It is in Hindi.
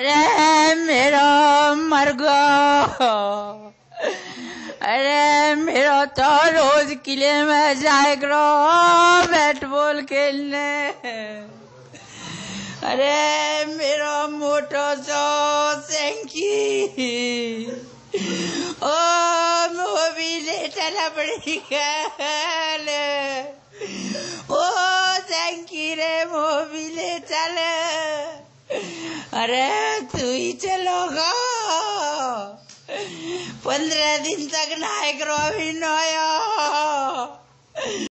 अरे मेरा मर गया अरे मेरा तो रोज किले में जाए करो बैट बॉल खेलने। अरे मेरा मोटो सो सेंकी ओ मोबिले चला पड़ी गल ओ सेंकी रे मोबिले चल अरे तू ही चलोगा पंद्रह दिन तक नायक रो भी नया